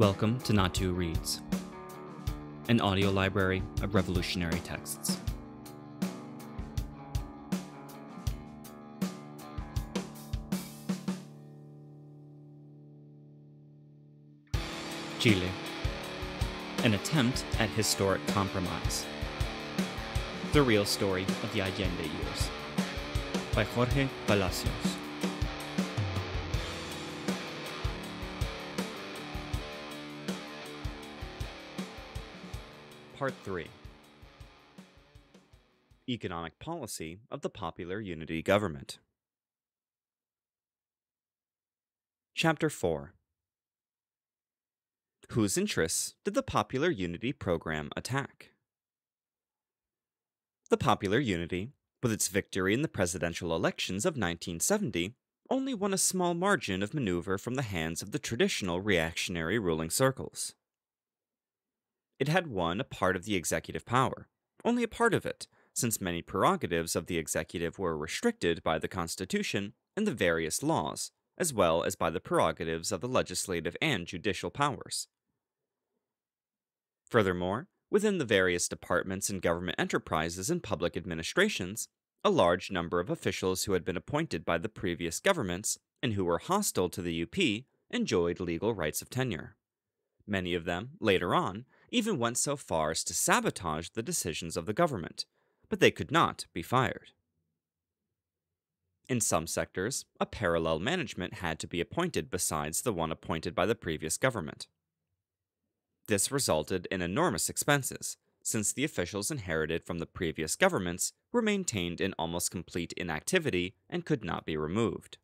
Welcome to Natú Reads, an audio library of revolutionary texts. Chile, an attempt at historic compromise. The real story of the Allende years, by Jorge Palacios. Part 3 Economic Policy of the Popular Unity Government. Chapter 4 Whose interests did the Popular Unity program attack? The Popular Unity, with its victory in the presidential elections of 1970, only won a small margin of maneuver from the hands of the traditional reactionary ruling circles. It had won a part of the executive power, only a part of it, since many prerogatives of the executive were restricted by the Constitution and the various laws, as well as by the prerogatives of the legislative and judicial powers. Furthermore, within the various departments and government enterprises and public administrations, a large number of officials who had been appointed by the previous governments and who were hostile to the UP enjoyed legal rights of tenure. Many of them, later on, even went so far as to sabotage the decisions of the government, but they could not be fired. In some sectors, a parallel management had to be appointed besides the one appointed by the previous government. This resulted in enormous expenses, since the officials inherited from the previous governments were maintained in almost complete inactivity and could not be removed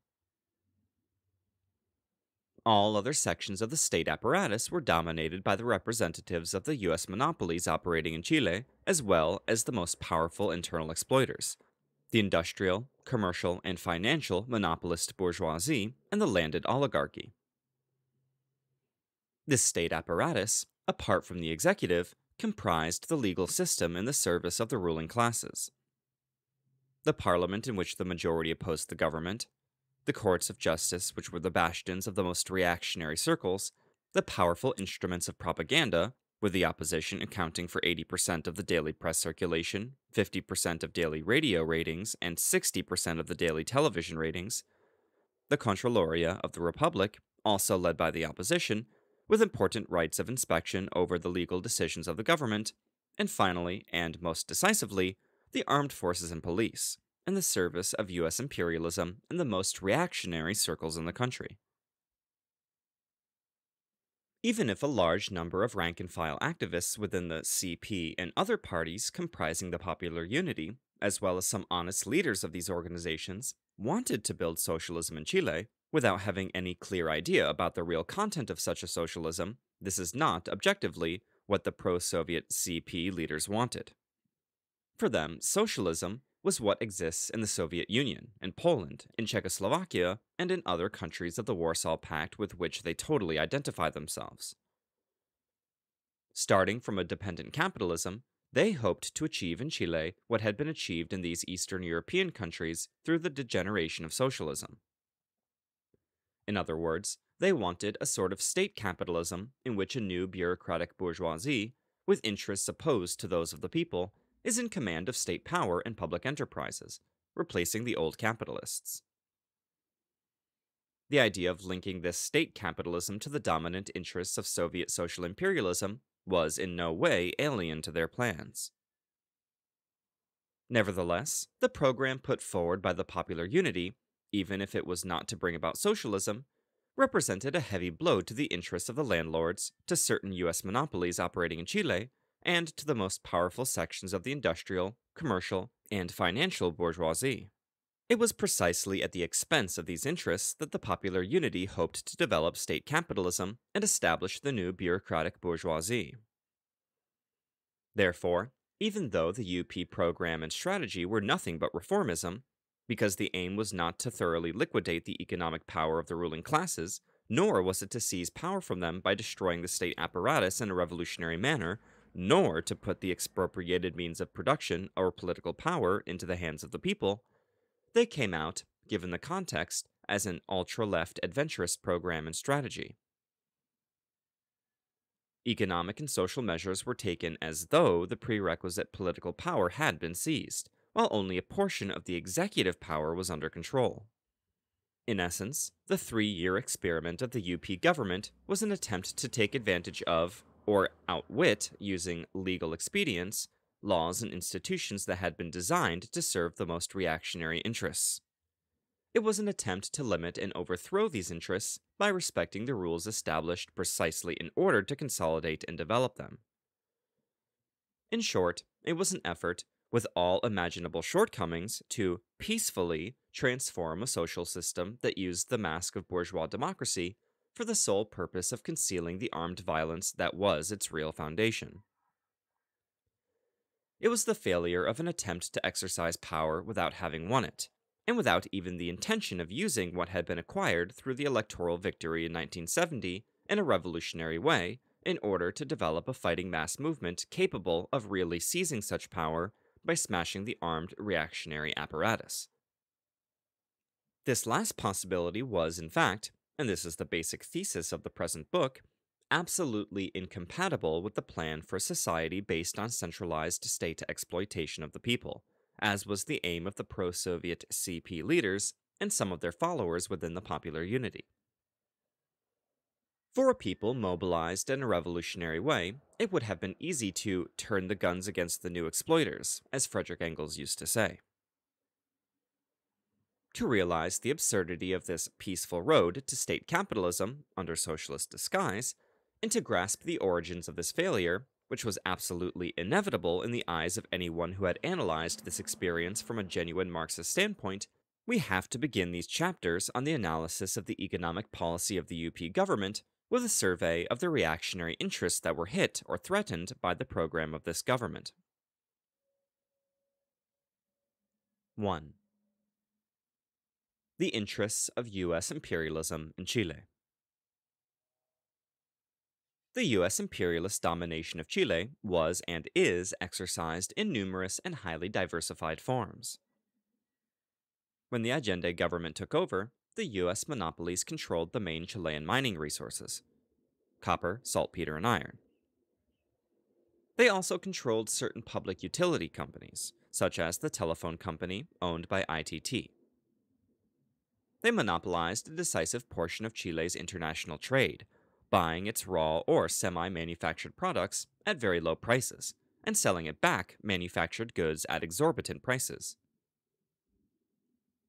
all other sections of the state apparatus were dominated by the representatives of the U.S. monopolies operating in Chile, as well as the most powerful internal exploiters the industrial, commercial, and financial monopolist bourgeoisie and the landed oligarchy. This state apparatus, apart from the executive, comprised the legal system in the service of the ruling classes. The parliament in which the majority opposed the government, the courts of justice, which were the bastions of the most reactionary circles, the powerful instruments of propaganda, with the opposition accounting for 80% of the daily press circulation, 50% of daily radio ratings, and 60% of the daily television ratings, the Contraloria of the Republic, also led by the opposition, with important rights of inspection over the legal decisions of the government, and finally, and most decisively, the armed forces and police, in the service of U.S. imperialism in the most reactionary circles in the country. Even if a large number of rank and file activists within the CP and other parties comprising the Popular Unity, as well as some honest leaders of these organizations, wanted to build socialism in Chile, without having any clear idea about the real content of such a socialism, this is not, objectively, what the pro Soviet CP leaders wanted. For them, socialism was what exists in the Soviet Union, in Poland, in Czechoslovakia, and in other countries of the Warsaw Pact with which they totally identify themselves. Starting from a dependent capitalism, they hoped to achieve in Chile what had been achieved in these Eastern European countries through the degeneration of socialism. In other words, they wanted a sort of state capitalism in which a new bureaucratic bourgeoisie, with interests opposed to those of the people, is in command of state power and public enterprises, replacing the old capitalists. The idea of linking this state capitalism to the dominant interests of Soviet social imperialism was in no way alien to their plans. Nevertheless, the program put forward by the Popular Unity, even if it was not to bring about socialism, represented a heavy blow to the interests of the landlords, to certain U.S. monopolies operating in Chile, and to the most powerful sections of the industrial, commercial, and financial bourgeoisie. It was precisely at the expense of these interests that the Popular Unity hoped to develop state capitalism and establish the new bureaucratic bourgeoisie. Therefore, even though the UP program and strategy were nothing but reformism, because the aim was not to thoroughly liquidate the economic power of the ruling classes, nor was it to seize power from them by destroying the state apparatus in a revolutionary manner, nor to put the expropriated means of production or political power into the hands of the people, they came out, given the context, as an ultra left adventurist program and strategy. Economic and social measures were taken as though the prerequisite political power had been seized, while only a portion of the executive power was under control. In essence, the three year experiment of the UP government was an attempt to take advantage of, or outwit, using legal expedients, laws and institutions that had been designed to serve the most reactionary interests. It was an attempt to limit and overthrow these interests by respecting the rules established precisely in order to consolidate and develop them. In short, it was an effort, with all imaginable shortcomings, to peacefully transform a social system that used the mask of bourgeois democracy for the sole purpose of concealing the armed violence that was its real foundation. It was the failure of an attempt to exercise power without having won it, and without even the intention of using what had been acquired through the electoral victory in 1970 in a revolutionary way in order to develop a fighting mass movement capable of really seizing such power by smashing the armed reactionary apparatus. This last possibility was, in fact, and this is the basic thesis of the present book, absolutely incompatible with the plan for a society based on centralized state exploitation of the people as was the aim of the pro Soviet CP leaders and some of their followers within the Popular Unity. For a people mobilized in a revolutionary way, it would have been easy to turn the guns against the new exploiters, as Frederick Engels used to say. To realize the absurdity of this peaceful road to state capitalism under socialist disguise, and to grasp the origins of this failure, which was absolutely inevitable in the eyes of anyone who had analyzed this experience from a genuine Marxist standpoint, we have to begin these chapters on the analysis of the economic policy of the UP government with a survey of the reactionary interests that were hit or threatened by the program of this government. 1. The interests of U.S. imperialism in Chile. The U.S. imperialist domination of Chile was and is exercised in numerous and highly diversified forms. When the Allende government took over, the U.S. monopolies controlled the main Chilean mining resources copper, saltpeter, and iron. They also controlled certain public utility companies, such as the telephone company owned by ITT. They monopolized a decisive portion of Chile's international trade, buying its raw or semi manufactured products at very low prices, and selling it back manufactured goods at exorbitant prices.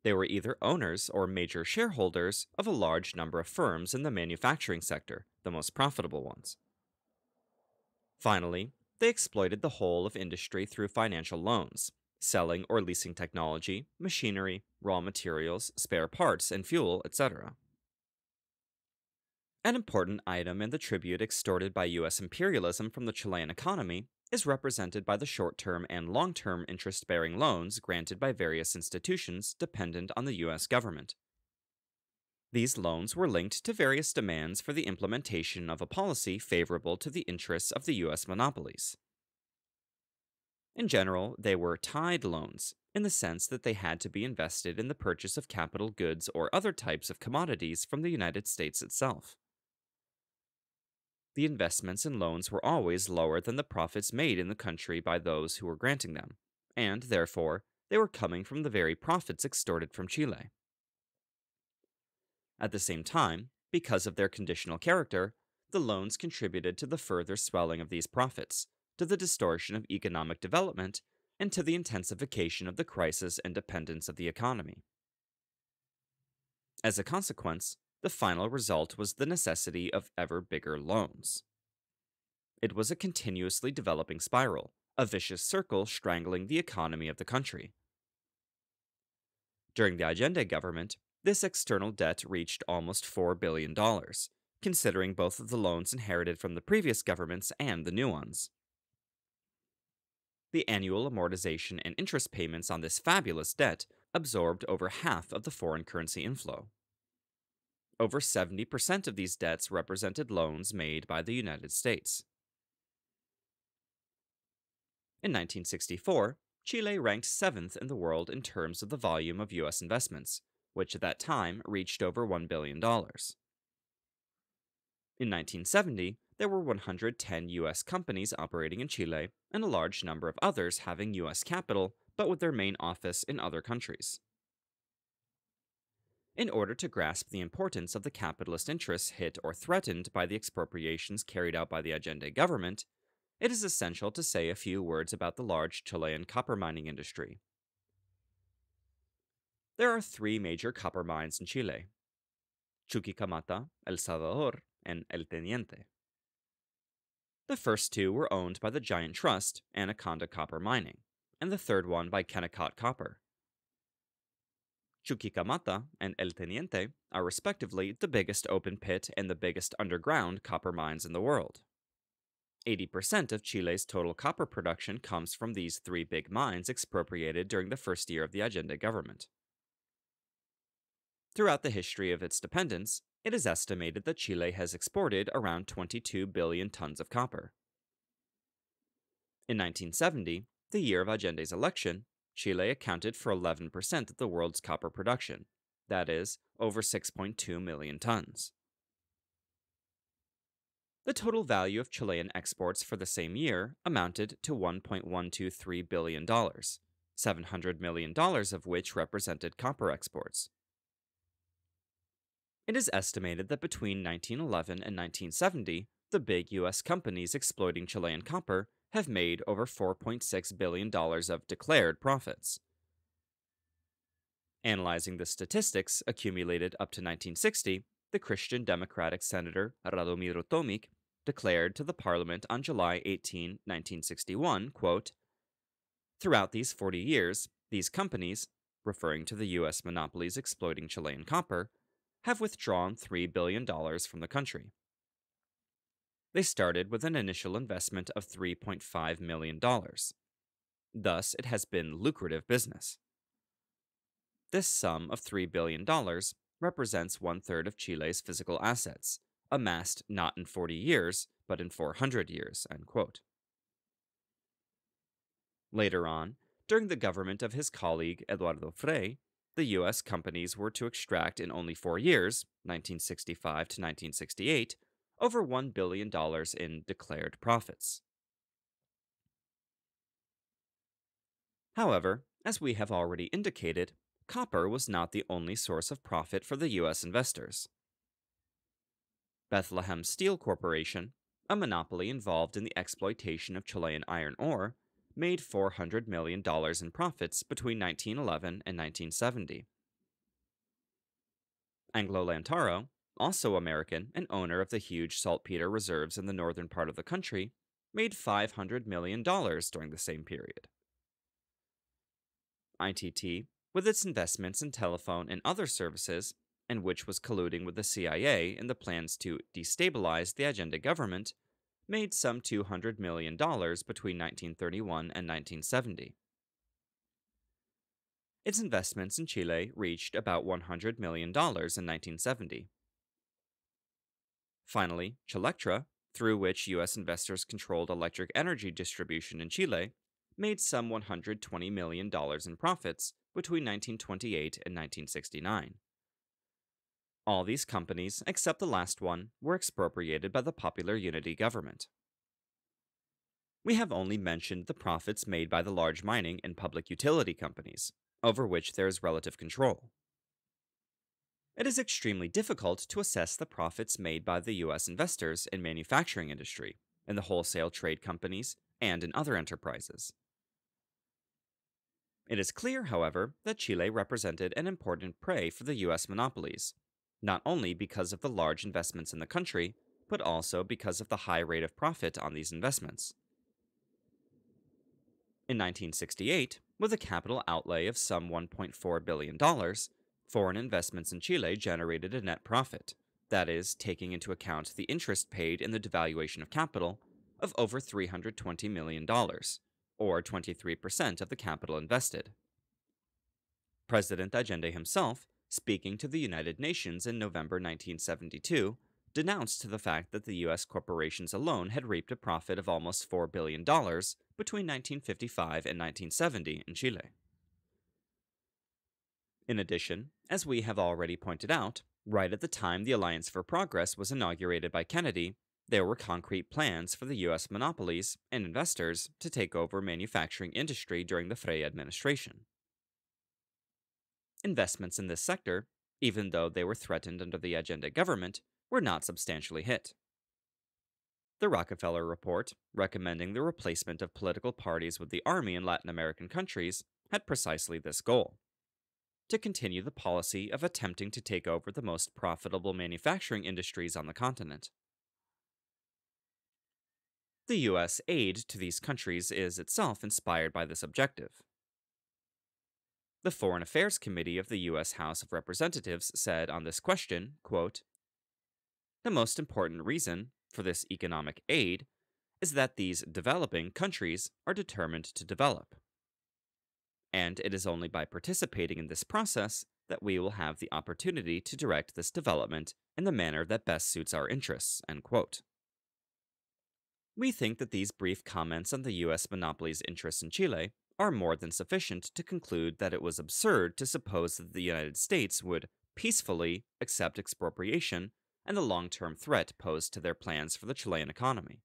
They were either owners or major shareholders of a large number of firms in the manufacturing sector, the most profitable ones. Finally, they exploited the whole of industry through financial loans, selling or leasing technology, machinery, raw materials, spare parts, and fuel, etc. An important item in the tribute extorted by US imperialism from the Chilean economy is represented by the short term and long term interest bearing loans granted by various institutions dependent on the US government. These loans were linked to various demands for the implementation of a policy favorable to the interests of the US monopolies. In general, they were tied loans, in the sense that they had to be invested in the purchase of capital goods or other types of commodities from the United States itself the investments and loans were always lower than the profits made in the country by those who were granting them, and, therefore, they were coming from the very profits extorted from Chile. At the same time, because of their conditional character, the loans contributed to the further swelling of these profits, to the distortion of economic development, and to the intensification of the crisis and dependence of the economy. As a consequence, the final result was the necessity of ever bigger loans. It was a continuously developing spiral, a vicious circle strangling the economy of the country. During the Allende government, this external debt reached almost $4 billion, considering both of the loans inherited from the previous governments and the new ones. The annual amortization and interest payments on this fabulous debt absorbed over half of the foreign currency inflow. Over 70% of these debts represented loans made by the United States. In 1964, Chile ranked seventh in the world in terms of the volume of U.S. investments, which at that time reached over $1 billion. In 1970, there were 110 US companies operating in Chile and a large number of others having US capital but with their main office in other countries. In order to grasp the importance of the capitalist interests hit or threatened by the expropriations carried out by the Allende government, it is essential to say a few words about the large Chilean copper mining industry. There are three major copper mines in Chile Chuquicamata, El Salvador, and El Teniente. The first two were owned by the giant trust Anaconda Copper Mining, and the third one by Kennecott Copper. Chuquicamata and El Teniente are respectively the biggest open pit and the biggest underground copper mines in the world. 80% of Chile's total copper production comes from these three big mines expropriated during the first year of the Allende government. Throughout the history of its dependence, it is estimated that Chile has exported around 22 billion tons of copper. In 1970, the year of Allende's election, Chile accounted for 11% of the world's copper production, that is, over 6.2 million tons. The total value of Chilean exports for the same year amounted to $1.123 billion, $700 million of which represented copper exports. It is estimated that between 1911 and 1970, the big US companies exploiting Chilean copper have made over $4.6 billion of declared profits. Analyzing the statistics accumulated up to 1960, the Christian Democratic Senator Radomiro Tomic declared to the Parliament on July 18, 1961, quote, Throughout these 40 years, these companies, referring to the U.S. monopolies exploiting Chilean copper, have withdrawn $3 billion from the country. They started with an initial investment of $3.5 million. Thus, it has been lucrative business. This sum of $3 billion represents one third of Chile's physical assets, amassed not in 40 years, but in 400 years. Later on, during the government of his colleague Eduardo Frei, the US companies were to extract in only four years, 1965 to 1968, over $1 billion in declared profits. However, as we have already indicated, copper was not the only source of profit for the U.S. investors. Bethlehem Steel Corporation, a monopoly involved in the exploitation of Chilean iron ore, made $400 million in profits between 1911 and 1970. Anglo Lautaro, also American and owner of the huge saltpeter reserves in the northern part of the country, made $500 million during the same period. ITT, with its investments in telephone and other services, and which was colluding with the CIA in the plans to destabilize the Allende government, made some $200 million between 1931 and 1970. Its investments in Chile reached about $100 million in 1970. Finally, Chilectra, through which U.S. investors controlled electric energy distribution in Chile, made some $120 million in profits between 1928 and 1969. All these companies, except the last one, were expropriated by the Popular Unity government. We have only mentioned the profits made by the large mining and public utility companies, over which there is relative control. It is extremely difficult to assess the profits made by the US investors in manufacturing industry, in the wholesale trade companies, and in other enterprises. It is clear, however, that Chile represented an important prey for the US monopolies, not only because of the large investments in the country, but also because of the high rate of profit on these investments. In 1968, with a capital outlay of some $1.4 billion, foreign investments in Chile generated a net profit, that is, taking into account the interest paid in the devaluation of capital, of over $320 million, or 23% of the capital invested. President Allende himself speaking to the United Nations in November 1972, denounced the fact that the U.S. corporations alone had reaped a profit of almost $4 billion between 1955 and 1970 in Chile. In addition, as we have already pointed out, right at the time the Alliance for Progress was inaugurated by Kennedy, there were concrete plans for the US monopolies and investors to take over manufacturing industry during the Frei administration. Investments in this sector, even though they were threatened under the Allende government, were not substantially hit. The Rockefeller Report, recommending the replacement of political parties with the army in Latin American countries, had precisely this goal to continue the policy of attempting to take over the most profitable manufacturing industries on the continent. The US aid to these countries is itself inspired by this objective. The Foreign Affairs Committee of the US House of Representatives said on this question, quote, The most important reason for this economic aid is that these developing countries are determined to develop. And it is only by participating in this process that we will have the opportunity to direct this development in the manner that best suits our interests. We think that these brief comments on the US monopoly's interests in Chile are more than sufficient to conclude that it was absurd to suppose that the United States would peacefully accept expropriation and the long term threat posed to their plans for the Chilean economy.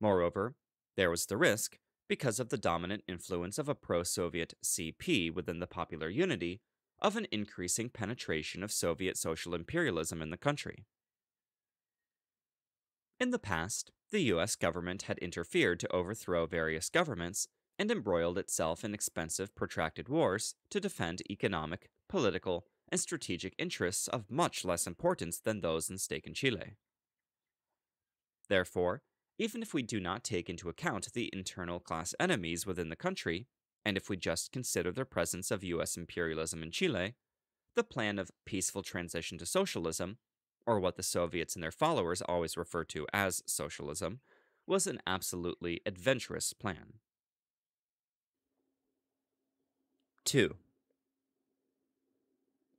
Moreover, there was the risk, because of the dominant influence of a pro Soviet CP within the Popular Unity, of an increasing penetration of Soviet social imperialism in the country. In the past, the US government had interfered to overthrow various governments and embroiled itself in expensive, protracted wars to defend economic, political, and strategic interests of much less importance than those in stake in Chile. Therefore, even if we do not take into account the internal class enemies within the country, and if we just consider the presence of US imperialism in Chile, the plan of peaceful transition to socialism, or what the Soviets and their followers always refer to as socialism, was an absolutely adventurous plan. 2.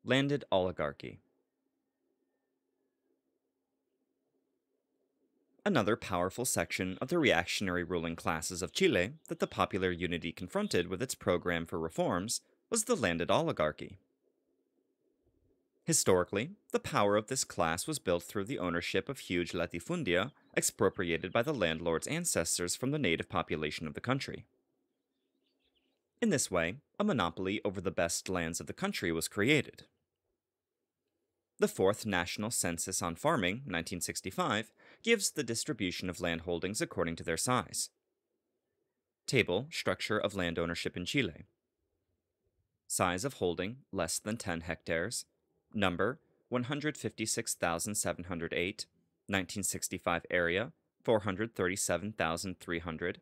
Landed oligarchy. Another powerful section of the reactionary ruling classes of Chile that the popular unity confronted with its program for reforms was the landed oligarchy. Historically, the power of this class was built through the ownership of huge latifundia expropriated by the landlord's ancestors from the native population of the country. In this way, a monopoly over the best lands of the country was created. The Fourth National Census on Farming, 1965, gives the distribution of land holdings according to their size. Table Structure of land ownership in Chile. Size of holding less than 10 hectares. Number 156,708. 1965 area 437,300.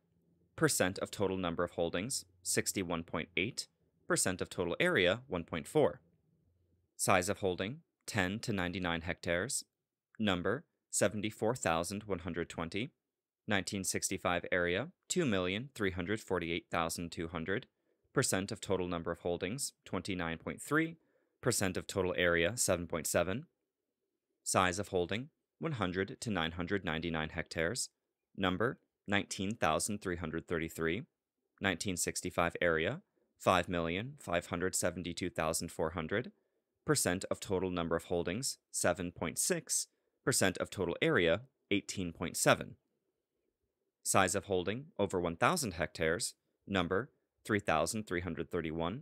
Percent of total number of holdings 61.8. Percent of total area 1.4. Size of holding 10 to 99 hectares. Number 74,120. 1965 area 2,348,200. Percent of total number of holdings 29.3. Percent of total area 7.7. Size of holding 100 to 999 hectares. Number 19,333. 1965 area 5,572,400 percent of total number of holdings 7.6, percent of total area 18.7. Size of holding over 1,000 hectares, number 3,331,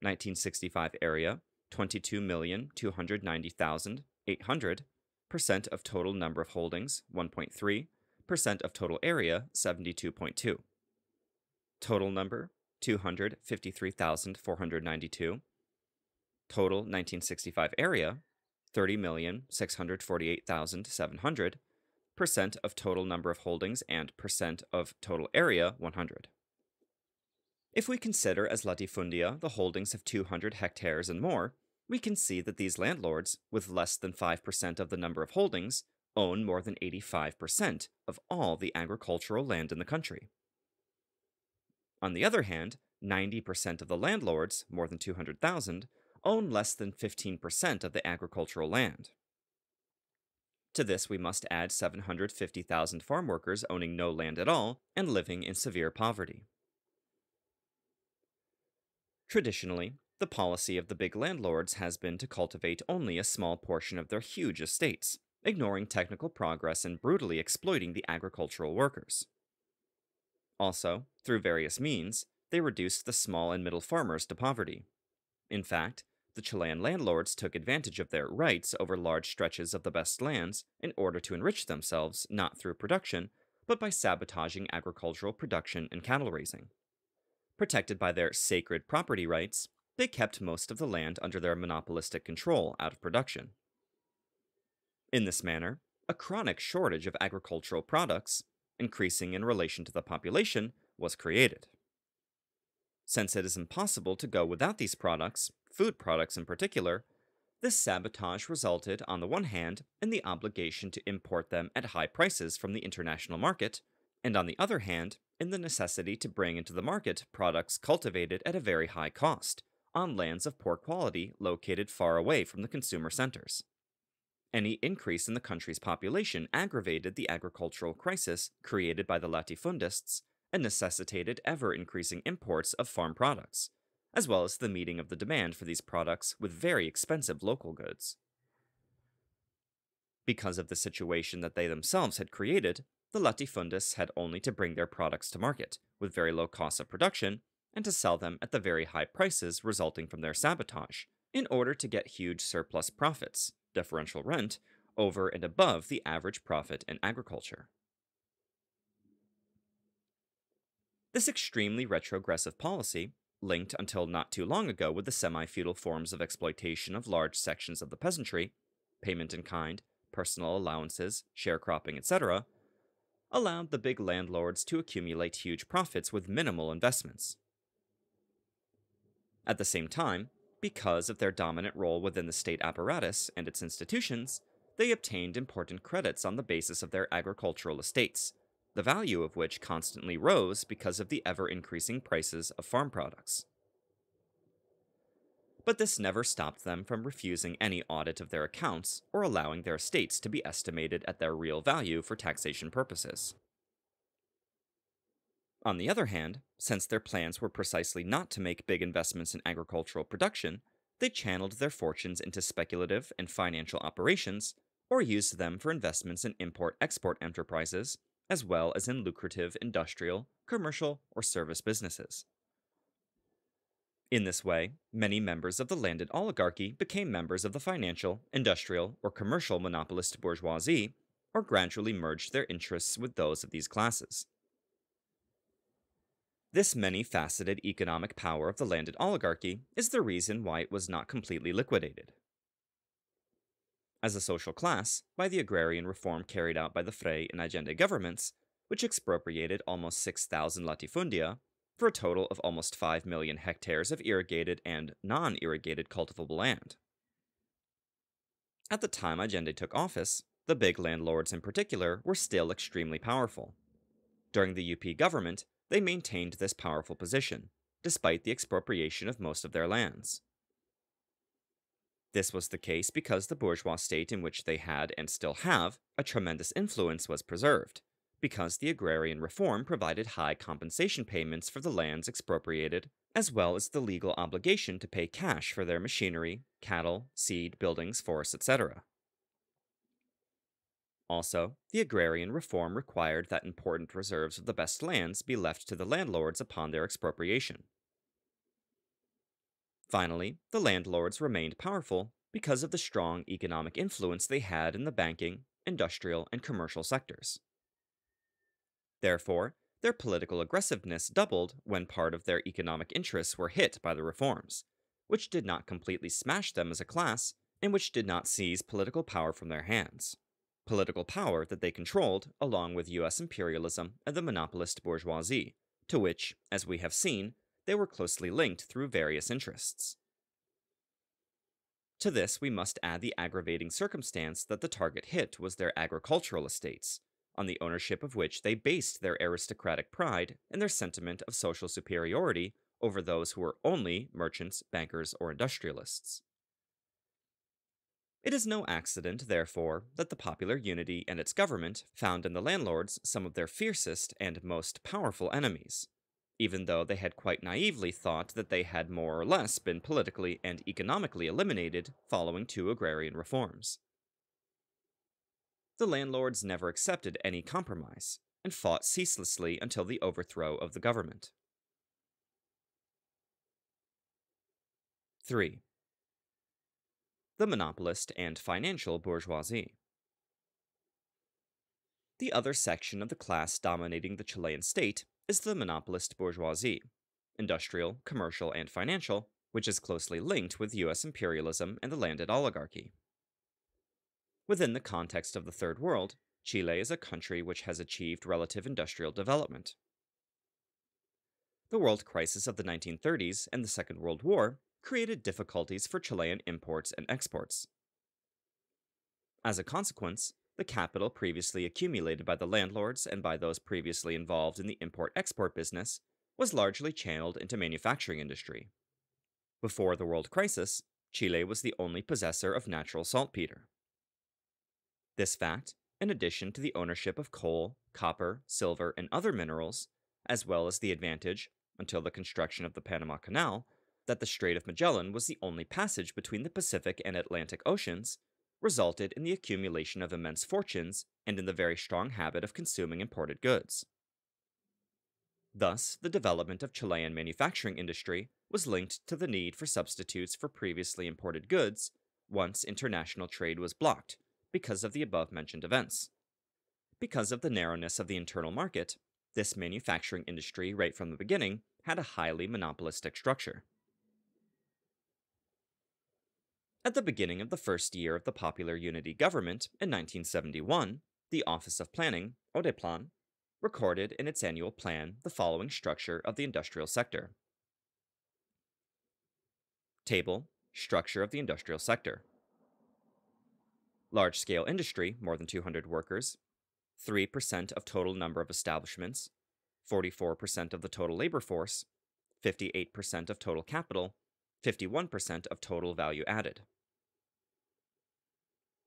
1965 area 22,290,800, percent of total number of holdings 1.3, percent of total area 72.2. Total number 253,492, Total 1965 area 30,648,700. Percent of total number of holdings and percent of total area 100. If we consider as latifundia the holdings of 200 hectares and more, we can see that these landlords, with less than 5% of the number of holdings, own more than 85% of all the agricultural land in the country. On the other hand, 90% of the landlords, more than 200,000, own less than 15% of the agricultural land. To this, we must add 750,000 farm workers owning no land at all and living in severe poverty. Traditionally, the policy of the big landlords has been to cultivate only a small portion of their huge estates, ignoring technical progress and brutally exploiting the agricultural workers. Also, through various means, they reduced the small and middle farmers to poverty. In fact, the Chilean landlords took advantage of their rights over large stretches of the best lands in order to enrich themselves not through production, but by sabotaging agricultural production and cattle raising. Protected by their sacred property rights, they kept most of the land under their monopolistic control out of production. In this manner, a chronic shortage of agricultural products, increasing in relation to the population, was created. Since it is impossible to go without these products, food products in particular, this sabotage resulted, on the one hand, in the obligation to import them at high prices from the international market, and on the other hand, in the necessity to bring into the market products cultivated at a very high cost, on lands of poor quality located far away from the consumer centers. Any increase in the country's population aggravated the agricultural crisis created by the latifundists and necessitated ever increasing imports of farm products, as well as the meeting of the demand for these products with very expensive local goods. Because of the situation that they themselves had created, the latifundists had only to bring their products to market with very low costs of production and to sell them at the very high prices resulting from their sabotage in order to get huge surplus profits, differential rent, over and above the average profit in agriculture. This extremely retrogressive policy, linked until not too long ago with the semi feudal forms of exploitation of large sections of the peasantry, payment in kind, personal allowances, sharecropping, etc., allowed the big landlords to accumulate huge profits with minimal investments. At the same time, because of their dominant role within the state apparatus and its institutions, they obtained important credits on the basis of their agricultural estates, the value of which constantly rose because of the ever increasing prices of farm products. But this never stopped them from refusing any audit of their accounts or allowing their estates to be estimated at their real value for taxation purposes. On the other hand, since their plans were precisely not to make big investments in agricultural production, they channeled their fortunes into speculative and financial operations, or used them for investments in import export enterprises, as well as in lucrative industrial, commercial, or service businesses. In this way, many members of the landed oligarchy became members of the financial, industrial, or commercial monopolist bourgeoisie, or gradually merged their interests with those of these classes. This many faceted economic power of the landed oligarchy is the reason why it was not completely liquidated. As a social class, by the agrarian reform carried out by the Frei and Allende governments, which expropriated almost 6,000 latifundia for a total of almost 5 million hectares of irrigated and non irrigated cultivable land. At the time Allende took office, the big landlords in particular were still extremely powerful. During the UP government, they maintained this powerful position, despite the expropriation of most of their lands. This was the case because the bourgeois state in which they had and still have a tremendous influence was preserved, because the agrarian reform provided high compensation payments for the lands expropriated, as well as the legal obligation to pay cash for their machinery, cattle, seed, buildings, forests, etc. Also, the agrarian reform required that important reserves of the best lands be left to the landlords upon their expropriation. Finally, the landlords remained powerful because of the strong economic influence they had in the banking, industrial, and commercial sectors. Therefore, their political aggressiveness doubled when part of their economic interests were hit by the reforms, which did not completely smash them as a class and which did not seize political power from their hands political power that they controlled, along with US imperialism and the monopolist bourgeoisie, to which, as we have seen, they were closely linked through various interests. To this, we must add the aggravating circumstance that the target hit was their agricultural estates, on the ownership of which they based their aristocratic pride and their sentiment of social superiority over those who were only merchants, bankers, or industrialists. It is no accident, therefore, that the popular unity and its government found in the landlords some of their fiercest and most powerful enemies, even though they had quite naively thought that they had more or less been politically and economically eliminated following two agrarian reforms. The landlords never accepted any compromise and fought ceaselessly until the overthrow of the government. 3. The monopolist and financial bourgeoisie. The other section of the class dominating the Chilean state is the monopolist bourgeoisie, industrial, commercial, and financial, which is closely linked with US imperialism and the landed oligarchy. Within the context of the Third World, Chile is a country which has achieved relative industrial development. The world crisis of the 1930s and the Second World War created difficulties for Chilean imports and exports. As a consequence, the capital previously accumulated by the landlords and by those previously involved in the import export business was largely channeled into manufacturing industry. Before the world crisis, Chile was the only possessor of natural saltpeter. This fact, in addition to the ownership of coal, copper, silver, and other minerals, as well as the advantage, until the construction of the Panama Canal, that the Strait of Magellan was the only passage between the Pacific and Atlantic Oceans, resulted in the accumulation of immense fortunes and in the very strong habit of consuming imported goods. Thus, the development of Chilean manufacturing industry was linked to the need for substitutes for previously imported goods once international trade was blocked because of the above mentioned events. Because of the narrowness of the internal market, this manufacturing industry right from the beginning had a highly monopolistic structure. At the beginning of the first year of the Popular Unity government in 1971, the Office of Planning, Odeplan, recorded in its annual plan the following structure of the industrial sector. Table Structure of the industrial sector. Large scale industry, more than 200 workers, 3% of total number of establishments, 44% of the total labor force, 58% of total capital, 51% of total value added.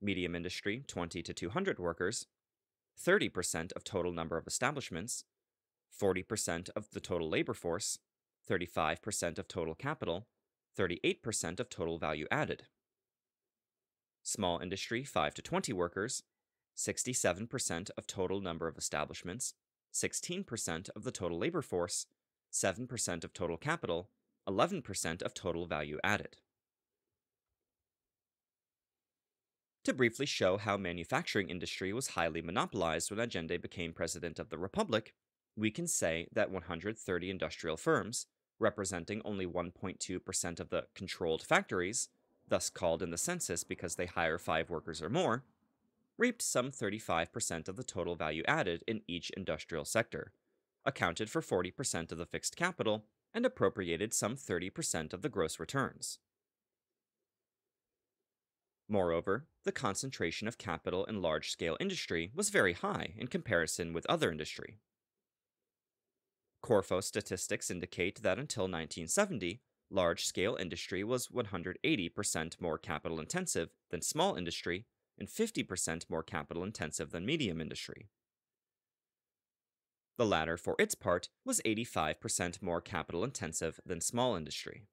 Medium industry, 20 to 200 workers, 30% of total number of establishments, 40% of the total labor force, 35% of total capital, 38% of total value added. Small industry, 5 to 20 workers, 67% of total number of establishments, 16% of the total labor force, 7% of total capital, 11% of total value added. To briefly show how manufacturing industry was highly monopolized when Allende became president of the republic, we can say that 130 industrial firms, representing only 1.2% of the controlled factories, thus called in the census because they hire 5 workers or more, reaped some 35% of the total value added in each industrial sector, accounted for 40% of the fixed capital, and appropriated some 30% of the gross returns. Moreover, the concentration of capital in large scale industry was very high in comparison with other industry. Corfo statistics indicate that until 1970, large scale industry was 180% more capital intensive than small industry and 50% more capital intensive than medium industry. The latter, for its part, was 85% more capital intensive than small industry.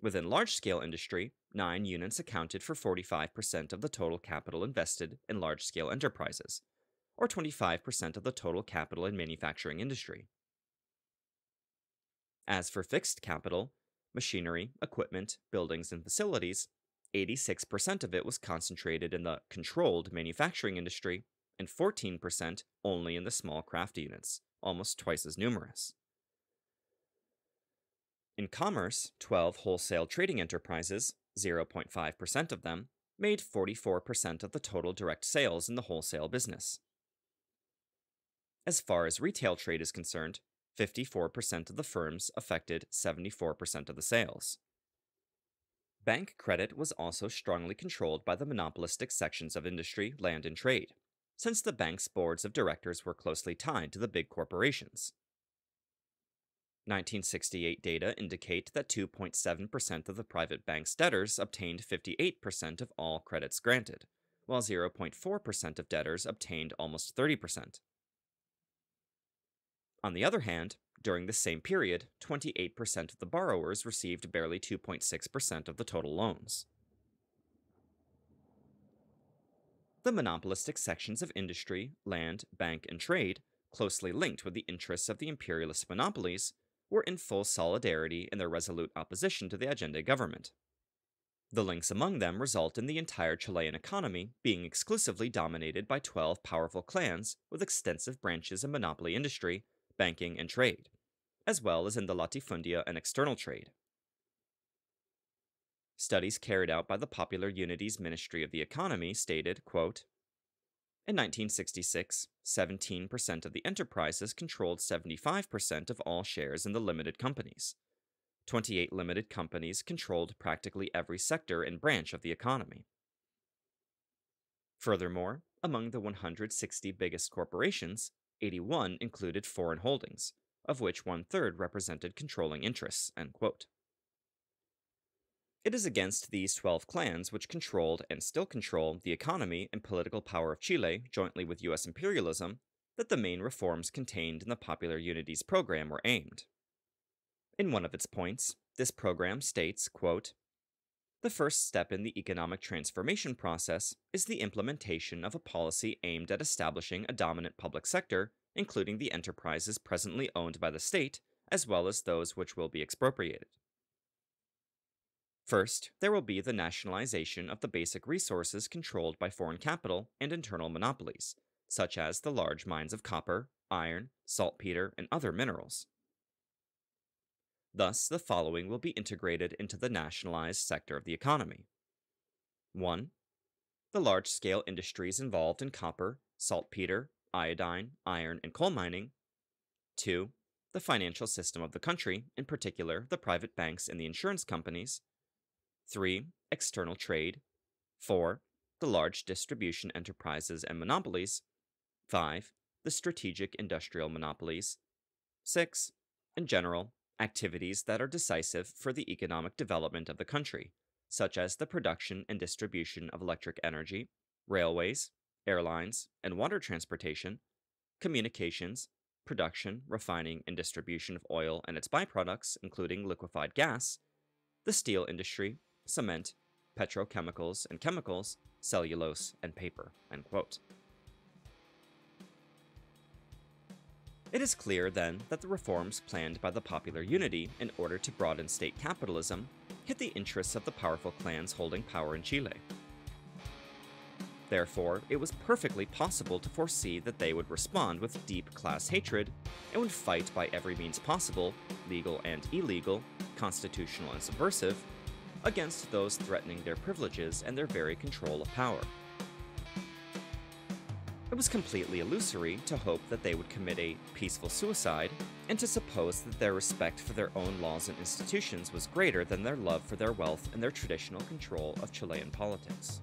Within large scale industry, nine units accounted for 45% of the total capital invested in large scale enterprises, or 25% of the total capital in manufacturing industry. As for fixed capital, machinery, equipment, buildings, and facilities, 86% of it was concentrated in the controlled manufacturing industry, and 14% only in the small craft units, almost twice as numerous. In commerce, 12 wholesale trading enterprises, 0.5% of them, made 44% of the total direct sales in the wholesale business. As far as retail trade is concerned, 54% of the firms affected 74% of the sales. Bank credit was also strongly controlled by the monopolistic sections of industry, land, and trade, since the bank's boards of directors were closely tied to the big corporations. 1968 data indicate that 2.7% of the private bank's debtors obtained 58% of all credits granted, while 0.4% of debtors obtained almost 30%. On the other hand, during the same period, 28% of the borrowers received barely 2.6% of the total loans. The monopolistic sections of industry, land, bank, and trade, closely linked with the interests of the imperialist monopolies, were in full solidarity in their resolute opposition to the Allende government. The links among them result in the entire Chilean economy being exclusively dominated by 12 powerful clans with extensive branches in monopoly industry, banking, and trade, as well as in the latifundia and external trade. Studies carried out by the Popular Unity's Ministry of the Economy stated, quote, in 1966, 17% of the enterprises controlled 75% of all shares in the limited companies. 28 limited companies controlled practically every sector and branch of the economy. Furthermore, among the 160 biggest corporations, 81 included foreign holdings, of which one third represented controlling interests. It is against these 12 clans which controlled and still control the economy and political power of Chile jointly with US imperialism that the main reforms contained in the Popular Unity's program were aimed. In one of its points, this program states, quote, The first step in the economic transformation process is the implementation of a policy aimed at establishing a dominant public sector, including the enterprises presently owned by the state, as well as those which will be expropriated. First, there will be the nationalization of the basic resources controlled by foreign capital and internal monopolies, such as the large mines of copper, iron, saltpeter, and other minerals. Thus, the following will be integrated into the nationalized sector of the economy 1. The large scale industries involved in copper, saltpeter, iodine, iron, and coal mining. 2. The financial system of the country, in particular the private banks and the insurance companies. 3. External trade. 4. The large distribution enterprises and monopolies. 5. The strategic industrial monopolies. 6. In general, activities that are decisive for the economic development of the country, such as the production and distribution of electric energy, railways, airlines, and water transportation, communications, production, refining, and distribution of oil and its byproducts, including liquefied gas, the steel industry, cement, petrochemicals and chemicals, cellulose, and paper. It is clear, then, that the reforms planned by the Popular Unity in order to broaden state capitalism hit the interests of the powerful clans holding power in Chile. Therefore, it was perfectly possible to foresee that they would respond with deep class hatred and would fight by every means possible, legal and illegal, constitutional and subversive, against those threatening their privileges and their very control of power. It was completely illusory to hope that they would commit a peaceful suicide, and to suppose that their respect for their own laws and institutions was greater than their love for their wealth and their traditional control of Chilean politics.